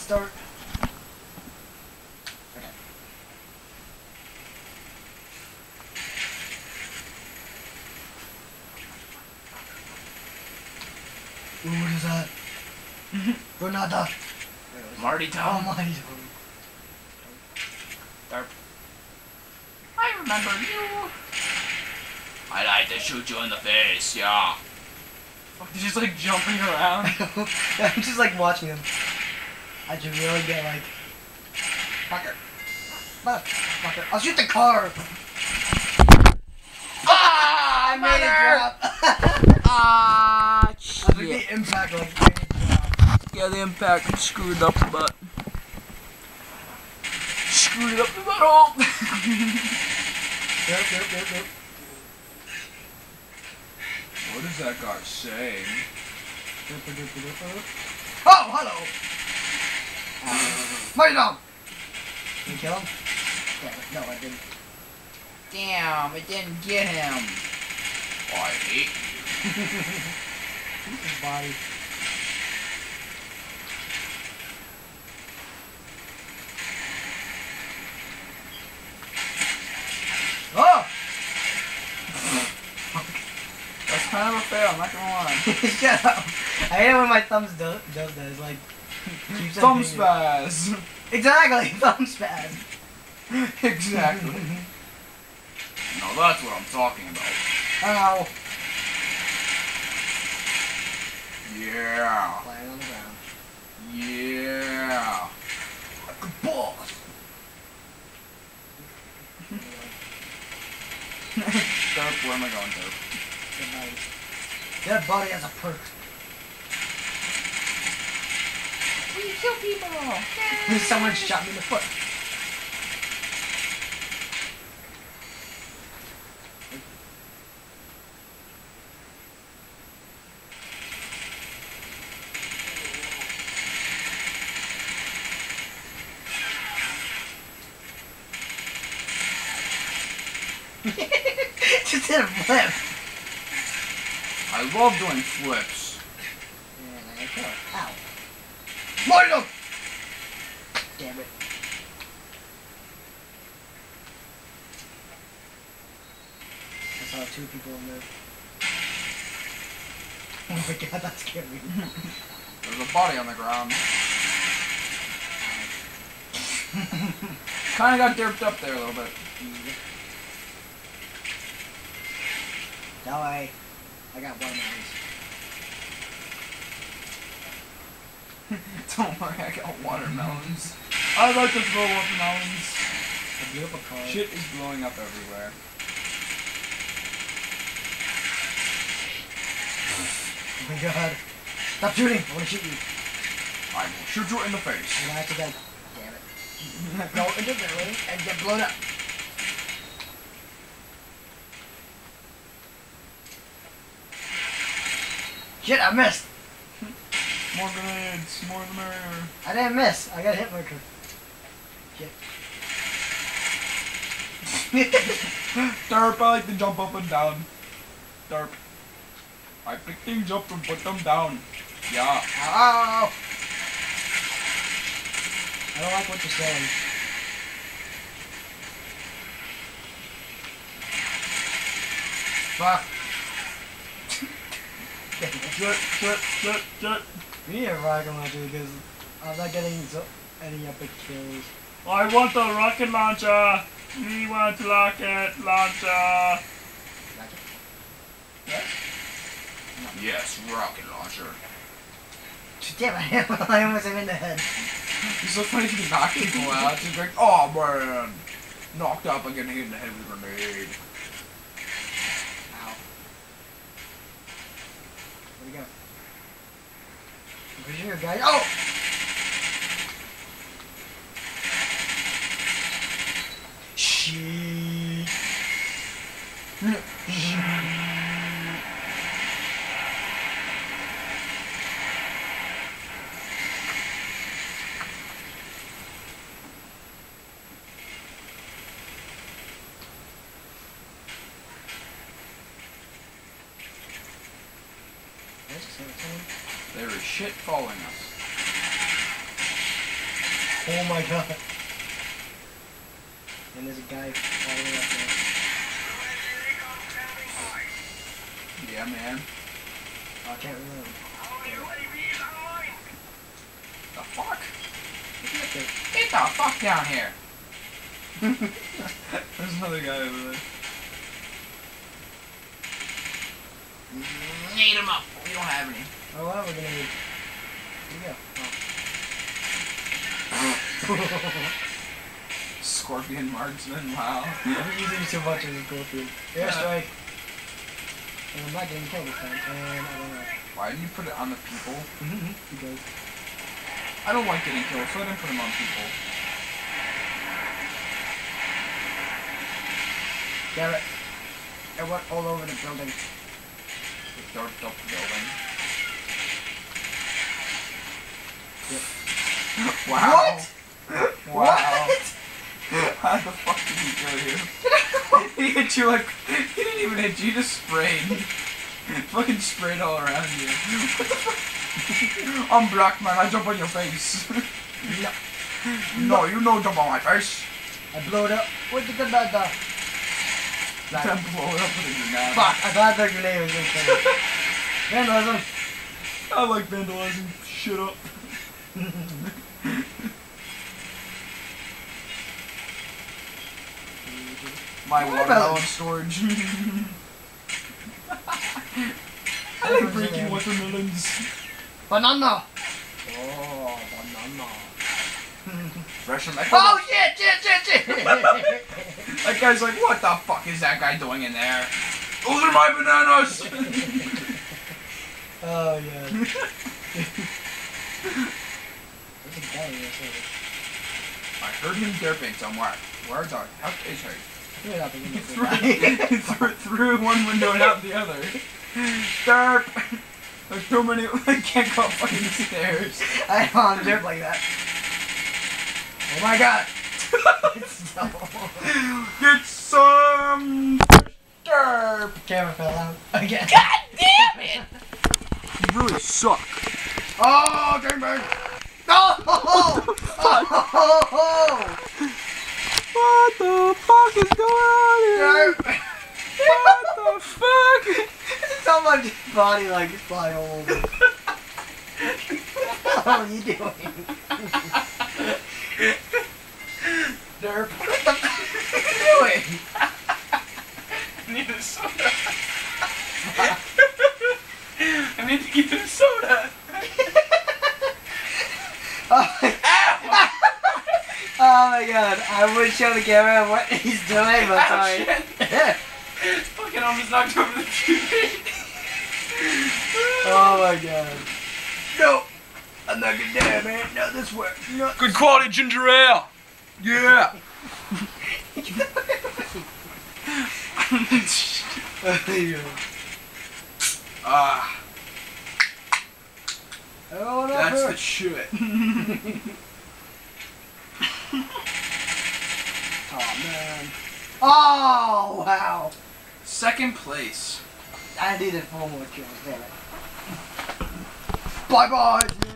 Start. Okay. Ooh, what is that? Mm-hmm. Granada. Marty Oh Tom. my. I remember you. I like to shoot you in the face, yeah. Fuck, he's just like jumping around. I'm just like watching him. I should really get like. Fucker. Fuck. Fucker. I'll shoot the car. ah, I made it drop. Ah, I think the impact like made it drop. Yeah, the impact screwed up the butt. Screwed up the butthole. Yep, yep, yep, yep. what is that guy saying? Oh, hello. Mighty Dog. Did you kill him? Yeah, no, I didn't. Damn, it didn't get him. Oh, I hate you. His body. Oh! That's kind of a fail, I'm not gonna lie. Shut up. I hate it when my thumbs do, does that. It's like keeps on Thumb hitting spaz. Exactly, thumb spaz. exactly. No, that's what I'm talking about. Ow. Yeah. Flying on the ground. Yeah. Like a boss. Derp, where am I going, Derp? Good night. That body has a perk. We kill people. Someone shot me in the foot. Just did a flip. I love doing flips. And I killed. Ow. Mario! Damn it. I saw two people in there. Oh my god, that scared me. There's a body on the ground. Kinda got derped up there a little bit. That way, I got one eyes. Don't worry, I got watermelons. I like to throw watermelons. I blew up car. Shit is blowing up everywhere. Oh my god. Stop shooting! I wanna shoot you. I will shoot you in the face. And I have to die. Damn it. Go into the building and get blown up. Shit, I missed. More grenades, more the merrier. I didn't miss. I got hit marker. Shit. Derp, I like to jump up and down. Derp. I pick things up and put them down. Yeah. Ow! I don't like what you're saying. Fuck. Damn it. Shit, shit, shit, shit. We need a rocket launcher because I'm not getting so, any epic kills. I want the rocket uh, uh. launcher. We want rocket launcher. Rocket? Yes, rocket launcher. Damn it, I almost hit him in the head. It's so funny to knock people out. Just like, oh man, knocked up and getting hit in the head with a grenade. Ow. Where'd he go? Pretty sure, guys. Oh! Shit. There is shit following us. Oh my god. And there's a guy following up there. Yeah, man. Oh, I can't remember. The fuck? Okay. Get the fuck down here. There's another guy over there. Eat him up. We don't have any. Oh, well, we're gonna need. Here we go. Oh. Scorpion marksman. Wow. I'm using too much of the scorpion. Airstrike. And I'm not getting killed this time. And I don't know. Why did you put it on the people? Mm-hmm. because. I don't like getting killed, so I didn't put them on people. Garrett. It went all over the building. The dark up building. Wow. What? Wow. How the fuck did he go here? he hit you like he didn't even hit you, he just sprayed. Fucking sprayed all around you. What the fuck? I'm black man, I jump on your face. No. no, you know jump on my face. I blew it up with the granada. Then Right. blow it up with a grenade. Fuck, I thought the grenade was gonna. Vandalism. I like vandalizing shit up. My What watermelon about- storage. I like breaking watermelons. Banana. Oh, banana. Fresh from that. Oh shit, shit, shit, shit. That guy's like, what the fuck is that guy doing in there? Those are my bananas! oh yeah. There's a guy in this. I heard him derping somewhere. Where the heck is he? You're not the window threw, for through, through one window and out the other. Derp! There's too many. I can't go up fucking stairs. I don't want to jerk like that. Oh my god. no. Get some derp! Camera fell out again. God damn it! You really suck. Oh, gangbang! No! Oh, oh, oh, oh, What the fuck is going on Derp. What the fuck? Someone's body like fly all over. what are you doing? Derp. What the fuck are you doing? I need a soda. I need to get a soda. Oh my, oh my god, I would show the camera what he's doing, but Ow, sorry. shit. Fucking almost knocked over the TV. oh my god. No! I'm not gonna die, man. No, this way. No. Good quality ginger ale. Yeah. Ah, oh, no, that's the shit. Oh man. Oh wow. Second place. I needed four more kills, damn it. Bye bye.